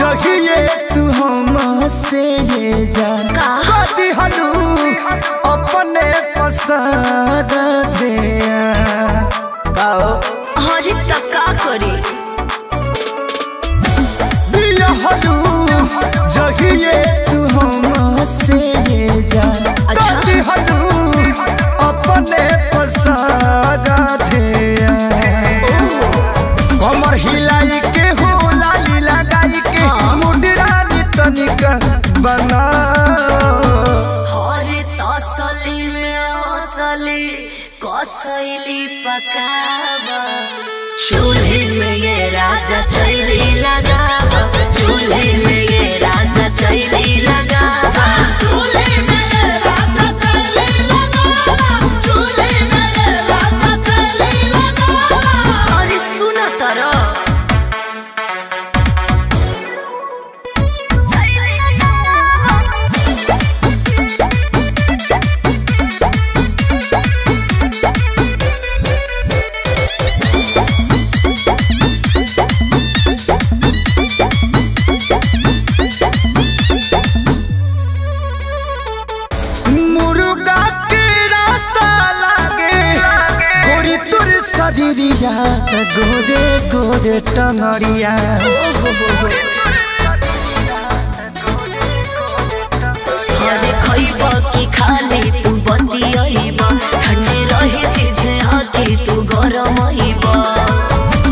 जहिए तू हम से जा कदी हलू। असली कसैली पकावा। चूल्ही में ये राजा चैली लगावा। शरीरिया गोरे गोरे कि खाली तू बतियाइब ठंडे रहे आके तू गरम आइब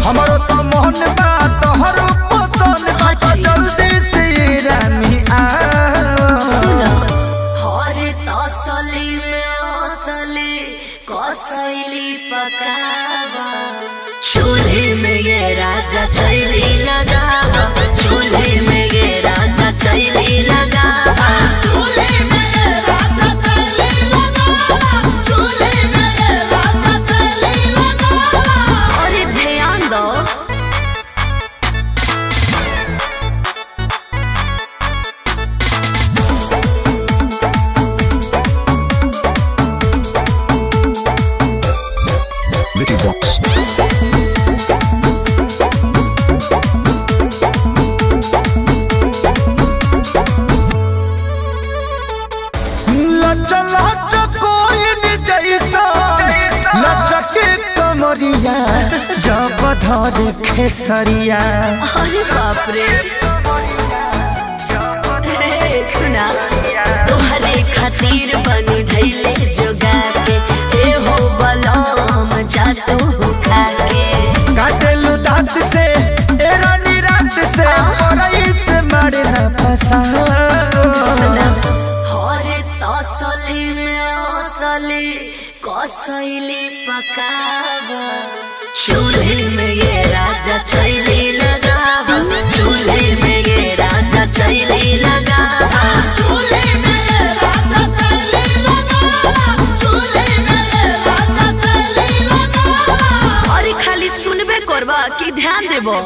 हमारो तो मोहन बा तोहरो पसंद बा तो जल्दी से रानी आ हरे तसली में असली कसैली पकावा चूल्ही में ये राजा चैली लगा चूल्ही में ये राजा चैली लगावा। धर खेसरिया अरे बाप रे। कसैली पकावा। चूल्ही में ये राजा चैली लगावा। चूल्ही में ये राजा चैली लगावा। चूल्ही में ये राजा चैली लगावा। चूल्ही में ये राजा चैली लगावा। अरे खाली सुनबे करबा कि ध्यान देबो।